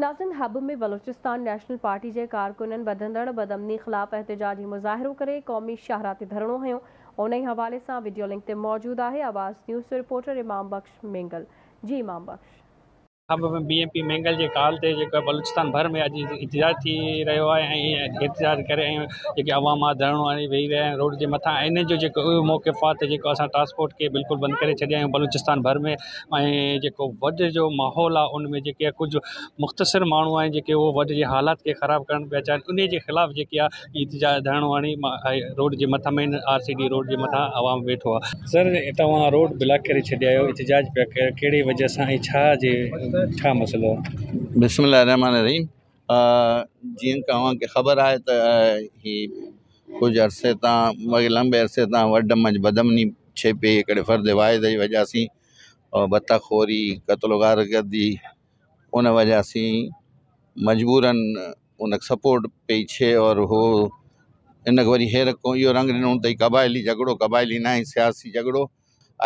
नाज़िन hub में Balochistan national party के कारकुननि वधंदड़ बदमनी ख़िलाफ़ एहतजाजी मुज़ाहिरो करे क़ौमी शाहराती धरणो हों उन हवाले से वीडियो लिंक ते मौजूद है आवाज़ न्यूज़ रिपोर्टर इमाम बख्श मेंगल। जी, इमाम बख्श। हम बी एम पी मैंगल के कॉल से बलूचिस्तान भर में अॼु एहतजाज थी रहियो आहे ऐं एहतजाज करे ऐं जेके रोड जे मथां। इन जो जेको मौक़िफ़ आहे त जेको असां ट्रांसपोर्ट खे करे बलूचिस्तान भर में। ऐं जेको जो माहौल आहे, उन में जेके कुझु मुख़्तसिर माण्हू आहिनि, जेके उहो जे हालात खे ख़राबु करणु पिया चाहिनि, उन जे ख़िलाफ़ु जेकी आहे हणी रोड जे मथां में आर सी डी रोड जे मथां अवाम वेठो आहे। सर तव्हां रोड ब्लॉक करे छॾिया पिया कयो, कहिड़ी वजह सां जे छा मसइलो बिस्मिल्लाहिर्रहमान रहीम जीअं तव्हांखे ख़बर आहे त ही कुझु अरसे तां लंबे अरसे तां वॾ मंझि बदमनी छेपी, हिकिड़े फ़र्द वाहिद जी वजह सी, और बत्ताखोरी क़त्ल गारकर्दी उन वजह सी मजबूरन उन सपोर्ट पई छे, और हो इन वरी हेर इहो रंग ॾिनो अथई झगड़ो क़बाइली न सियासी झगड़ो।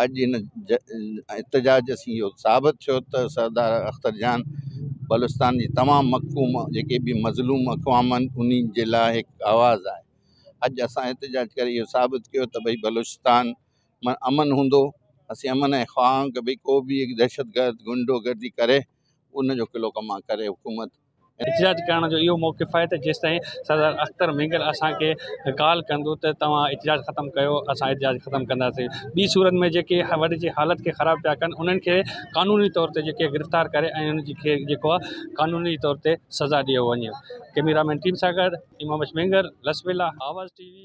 अॼु इन एहतजाज असीं इहो साबित थियो त सरदार अख़्तर जान बलूचिस्तान जी तमामु मक़ूम जेके बि मज़लूम अक़वाम लाइ हिकु आवाज़ु आहे। अॼु असां एहतजाज करे इहो साबित कयो त भई बलूचिस्तान माँ, अमन हूंदो, असीं अमन ऐं ख़्वाहां की भई को बि दहशतगर्द गुंडो गर्दी करे, उन किलो कमा करे हुकूमत एहतजाज करण जो इहो मौक़िफ़ आहे त जेसिताईं सरदार अख़्तर मिंगल असांखे कॉल कंदो त तव्हां एहतजाज ख़तमु कयो असां एहतजाज ख़तमु सूरत में जेके वॾ जी हालत खे ख़राबु पिया कनि उन्हनि खे क़ानूनी तौर ते गिरफ़्तार करे क़ानूनी तौर ते सज़ा ॾियो वञे कैमरामैन टीम सां गॾु इमाम मिंगर आवाज़ टी वी